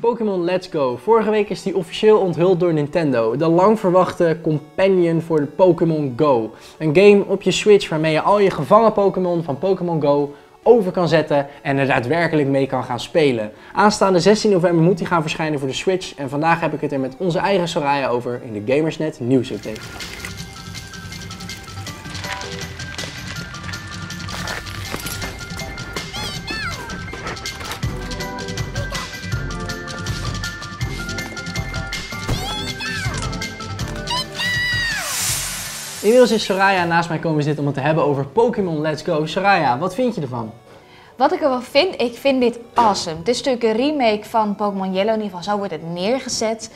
Pokémon Let's Go. Vorige week is die officieel onthuld door Nintendo. De lang verwachte companion voor de Pokémon Go. Een game op je Switch waarmee je al je gevangen Pokémon van Pokémon Go over kan zetten en er daadwerkelijk mee kan gaan spelen. Aanstaande 16 november moet die gaan verschijnen voor de Switch en vandaag heb ik het er met onze eigen Soraya over in de Gamersnet Nieuws Inmiddels is Soraya naast mij komen zitten om het te hebben over Pokémon Let's Go. Soraya, wat vind je ervan? Wat ik ervan vind, ik vind dit awesome. Het is natuurlijk een remake van Pokémon Yellow, in ieder geval zo wordt het neergezet.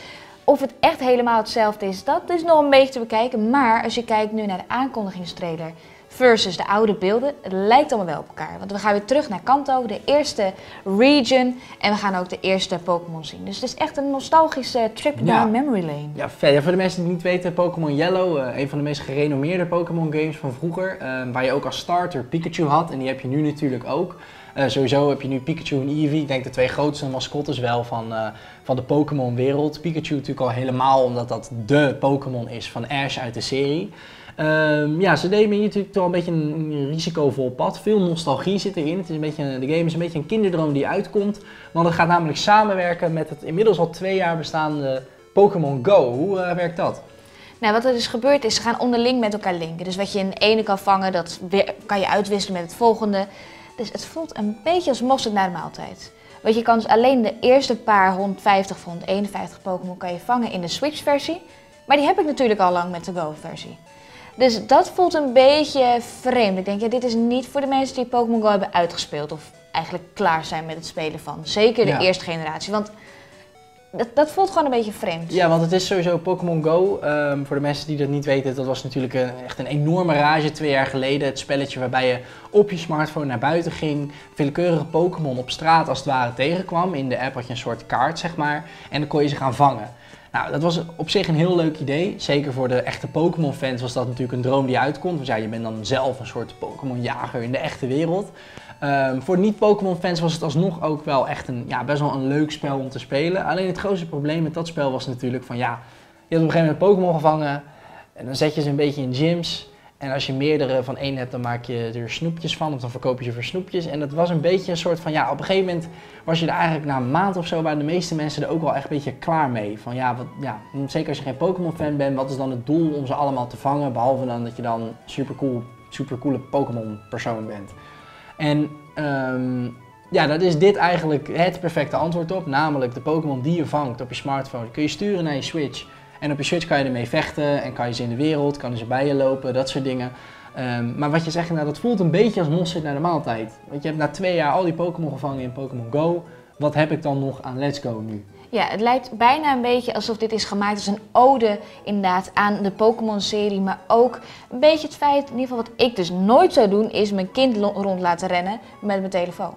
Of het echt helemaal hetzelfde is, dat is nog een beetje te bekijken. Maar als je kijkt nu naar de aankondigingstrailer versus de oude beelden, het lijkt allemaal wel op elkaar. Want we gaan weer terug naar Kanto, de eerste region. En we gaan ook de eerste Pokémon zien. Dus het is echt een nostalgische trip Ja. down memory lane. Ja, vet. Ja, voor de mensen die het niet weten, Pokémon Yellow, eh, een van de meest gerenommeerde Pokémon games van vroeger. eh, waar je ook als starter Pikachu had en die heb je nu natuurlijk ook. Eh, sowieso heb je nu Pikachu en Eevee. Ik denk de twee grootste mascottes wel van, eh, van de Pokémon wereld. Pikachu natuurlijk al helemaal omdat dat de Pokémon is van Ash uit de serie. Ehm, ja, ze deden hier natuurlijk toch een beetje een, risicovol pad. Veel nostalgie zit erin. Het is een beetje, de game is een beetje een kinderdroom die uitkomt. Want het gaat namelijk samenwerken met het inmiddels al twee jaar bestaande Pokémon Go. Hoe eh, werkt dat? Nou, wat er dus gebeurt is, ze gaan onderling met elkaar linken. Dus wat je in de ene kan vangen, dat kan je uitwisselen met het volgende. Dus het voelt een beetje als mosterd na de maaltijd. Want je kan dus alleen de eerste paar 150 of 151 Pokémon kan je vangen in de Switch-versie. Maar die heb ik natuurlijk al lang met de Go-versie. Dus dat voelt een beetje vreemd. Ik denk, ja, dit is niet voor de mensen die Pokémon Go hebben uitgespeeld. Of eigenlijk klaar zijn met het spelen van. Zeker de Ja. eerste generatie. Want dat, dat voelt gewoon een beetje vreemd. Ja, want het is sowieso Pokémon Go. Ehm, voor de mensen die dat niet weten, dat was natuurlijk een, echt een enorme rage twee jaar geleden. Het spelletje waarbij je op je smartphone naar buiten ging, willekeurige Pokémon op straat als het ware tegenkwam. In de app had je een soort kaart, zeg maar, en dan kon je ze gaan vangen. Nou, dat was op zich een heel leuk idee. Zeker voor de echte Pokémon-fans was dat natuurlijk een droom die uitkomt. Want ja, je bent dan zelf een soort Pokémon-jager in de echte wereld. Ehm, voor niet-Pokémon-fans was het alsnog ook wel echt een, ja, best wel een leuk spel om te spelen. Alleen het grootste probleem met dat spel was natuurlijk van ja, je had op een gegeven moment Pokémon gevangen en dan zet je ze een beetje in gyms. En als je meerdere van één hebt, dan maak je er snoepjes van of dan verkoop je ze voor snoepjes. En dat was een beetje een soort van ja, op een gegeven moment was je er eigenlijk na een maand of zo, waren de meeste mensen er ook wel echt een beetje klaar mee. Van ja, wat, ja zeker als je geen Pokémon-fan bent, wat is dan het doel om ze allemaal te vangen? Behalve dan dat je dan super cool, super coole Pokémon-persoon bent. En ehm, ja, dat is dit eigenlijk het perfecte antwoord op. Namelijk de Pokémon die je vangt op je smartphone kun je sturen naar je Switch. En op je Switch kan je ermee vechten en kan je ze in de wereld, kan je ze bij je lopen, dat soort dingen. Ehm, maar wat je zegt, nou, dat voelt een beetje als mosterd naar de maaltijd. Want je hebt na twee jaar al die Pokémon gevangen in Pokémon Go. Wat heb ik dan nog aan Let's Go nu? Ja, het lijkt bijna een beetje alsof dit is gemaakt als een ode inderdaad aan de Pokémon-serie. Maar ook een beetje het feit, in ieder geval wat ik dus nooit zou doen, is mijn kind rond laten rennen met mijn telefoon.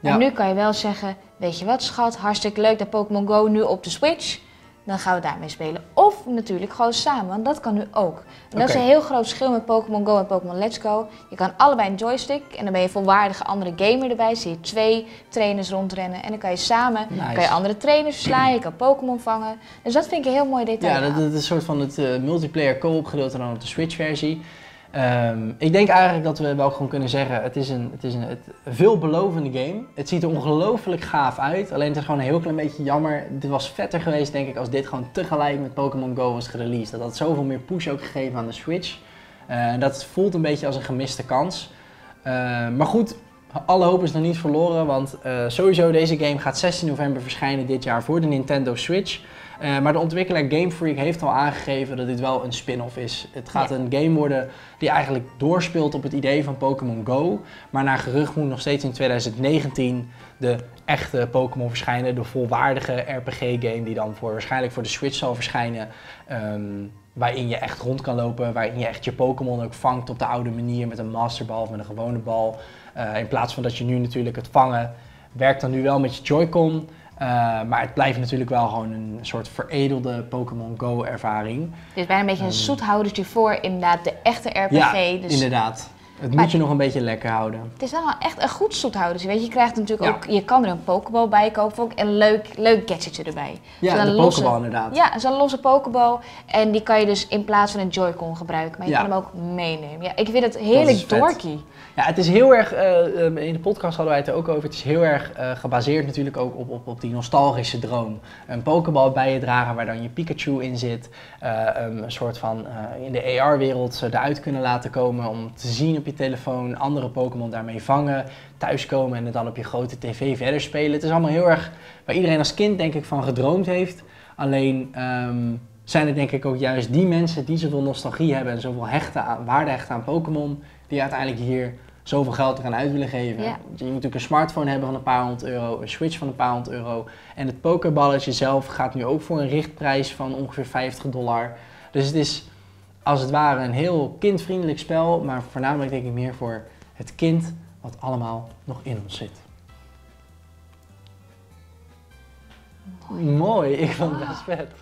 Maar Ja. nu kan je wel zeggen, weet je wat schat, hartstikke leuk dat Pokémon Go nu op de Switch. Dan gaan we daarmee spelen. Of natuurlijk gewoon samen, want dat kan nu ook. En dat is een heel groot verschil met Pokémon Go en Pokémon Let's Go. Je kan allebei een joystick en dan ben je volwaardige andere gamer erbij. Zie je twee trainers rondrennen en dan kan je samen Nice. kan je andere trainers verslaan, je kan Pokémon vangen. Dus dat vind ik een heel mooi detail. Ja, dat, dat is een soort van het eh, multiplayer co-op gedeelte dan op de Switch versie. Ehm, ik denk eigenlijk dat we wel gewoon kunnen zeggen, het is een, het is een het, veelbelovende game. Het ziet er ongelooflijk gaaf uit, alleen het is gewoon een heel klein beetje jammer. Dit was vetter geweest denk ik als dit gewoon tegelijk met Pokémon Go was gereleased. Dat had zoveel meer push ook gegeven aan de Switch. Eh, dat voelt een beetje als een gemiste kans. Eh, maar goed, alle hoop is nog niet verloren, want eh, sowieso deze game gaat 16 november verschijnen dit jaar voor de Nintendo Switch. Eh, maar de ontwikkelaar Game Freak heeft al aangegeven dat dit wel een spin-off is. Het gaat Ja. een game worden die eigenlijk doorspeelt op het idee van Pokémon Go. Maar naar gerucht moet nog steeds in 2019 de echte Pokémon verschijnen. De volwaardige RPG-game die dan voor, waarschijnlijk voor de Switch zal verschijnen. Ehm, waarin je echt rond kan lopen, waarin je echt je Pokémon ook vangt op de oude manier met een Masterball of met een gewone bal. Eh, in plaats van dat je nu natuurlijk het vangen werkt dan nu wel met je Joy-Con. Eh, maar het blijft natuurlijk wel gewoon een soort veredelde Pokémon Go ervaring. Dit is bijna een beetje een Ehm. zoethoudertje voor inderdaad de echte RPG. ja, dus inderdaad. Het Maar- moet je nog een beetje lekker houden. Het is wel echt een goed zoethouder. Weet je, je krijgt natuurlijk Ja. ook, je kan er een pokeball bij kopen. Ook een leuk, leuk gadgetje erbij. Ja, de losse- pokeball inderdaad. Ja, zo'n losse pokeball. En die kan je dus in plaats van een Joy-Con gebruiken. Maar je Ja. kan hem ook meenemen. Ja, ik vind het heerlijk dorky. Ja, het is heel erg, eh, eh, in de podcast hadden wij het er ook over, het is heel erg eh, gebaseerd natuurlijk ook op, op, op die nostalgische droom. Een pokeball bij je dragen waar dan je Pikachu in zit. Eh, een soort van in de AR-wereld eruit kunnen laten komen om te zien op je telefoon, andere Pokémon daarmee vangen, thuiskomen en het dan op je grote tv verder spelen. Het is allemaal heel erg, waar iedereen als kind denk ik van gedroomd heeft. Alleen ehm, zijn het denk ik ook juist die mensen die zoveel nostalgie hebben en zoveel hechten aan, waarde hechten aan Pokémon, die uiteindelijk hier zoveel geld eraan uit willen geven. Ja. Je moet natuurlijk een smartphone hebben van een paar honderd euro, een Switch van een paar honderd euro. En het pokerballetje zelf gaat nu ook voor een richtprijs van ongeveer 50 dollar. Dus het is als het ware een heel kindvriendelijk spel, maar voornamelijk denk ik meer voor het kind wat allemaal nog in ons zit. Mooi, ik vond het best vet.